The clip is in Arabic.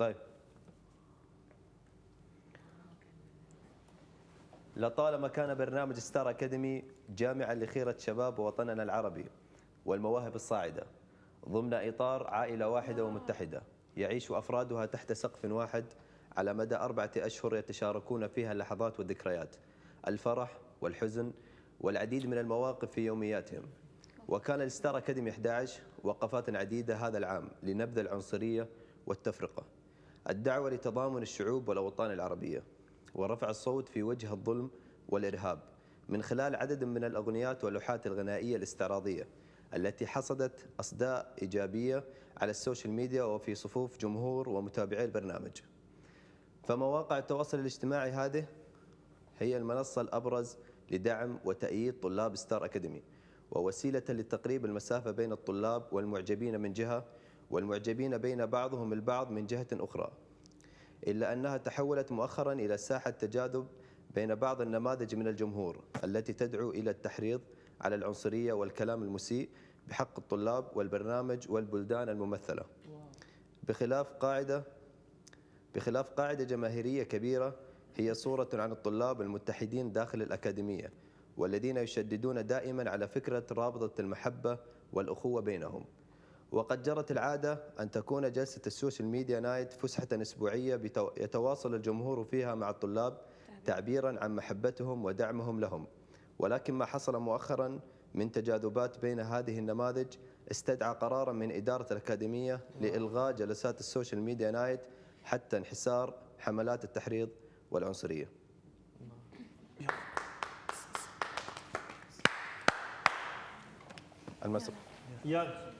طيب. لطالما كان برنامج ستار أكاديمي جامعا لخيرة شباب وطننا العربي والمواهب الصاعدة ضمن إطار عائلة واحدة ومتحدة يعيش أفرادها تحت سقف واحد على مدى أربعة أشهر يتشاركون فيها اللحظات والذكريات الفرح والحزن والعديد من المواقف في يومياتهم. وكان الستار أكاديمي 11 وقفات عديدة هذا العام لنبذ العنصرية والتفرقة. الدعوة لتضامن الشعوب والأوطان العربية ورفع الصوت في وجه الظلم والإرهاب من خلال عدد من الأغنيات واللوحات الغنائية الاستعراضية التي حصدت أصداء إيجابية على ال social media وفي صفوف جمهور ومتابعي البرنامج. فمواقع التواصل الاجتماعي هذه هي المنصة الأبرز لدعم وتأييد طلاب ستار أكاديمي ووسيلة لتقريب المسافة بين الطلاب والمعجبين من جهة والمعجبين بين بعضهم البعض من جهة أخرى إلا أنها تحولت مؤخرا إلى ساحة تجاذب بين بعض النماذج من الجمهور التي تدعو إلى التحريض على العنصرية والكلام المسيء بحق الطلاب والبرنامج والبلدان الممثلة. بخلاف قاعدة بخلاف قاعدة جماهيرية كبيرة هي صورة عن الطلاب المتحدين داخل الأكاديمية والذين يشددون دائما على فكرة رابطة المحبة والأخوة بينهم. وقد جرت العادة أن تكون جلسة ال social media night فسحة أسبوعية يتواصل الجمهور فيها مع الطلاب تعبيرا عن محبتهم ودعمهم لهم. ولكن ما حصل مؤخرا من تجاذبات بين هذه النماذج استدعى قرارا من إدارة الأكاديمية لإلغاء جلسات ال social media night حتى انحسار حملات التحريض والعنصرية. المسرح يلا